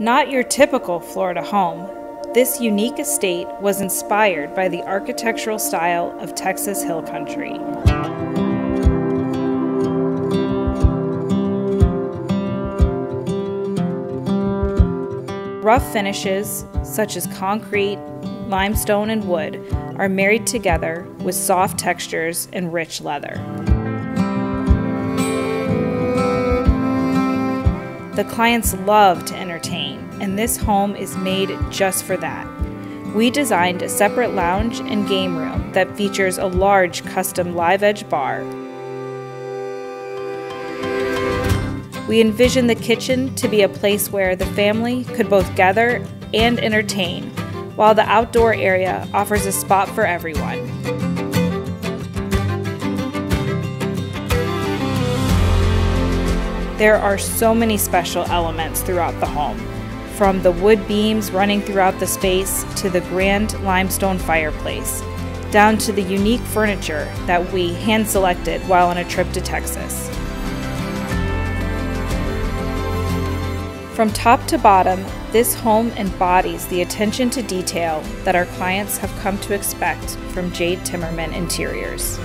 Not your typical Florida home, this unique estate was inspired by the architectural style of Texas Hill Country. Rough finishes, such as concrete, limestone, and wood, are married together with soft textures and rich leather. The clients love to entertain, and this home is made just for that. We designed a separate lounge and game room that features a large custom live edge bar We envisioned the kitchen to be a place where the family could both gather and entertain, while the outdoor area offers a spot for everyone. There are so many special elements throughout the home, from the wood beams running throughout the space to the grand limestone fireplace, down to the unique furniture that we hand selected while on a trip to Texas. From top to bottom, this home embodies the attention to detail that our clients have come to expect from Jade Timmerman Interiors.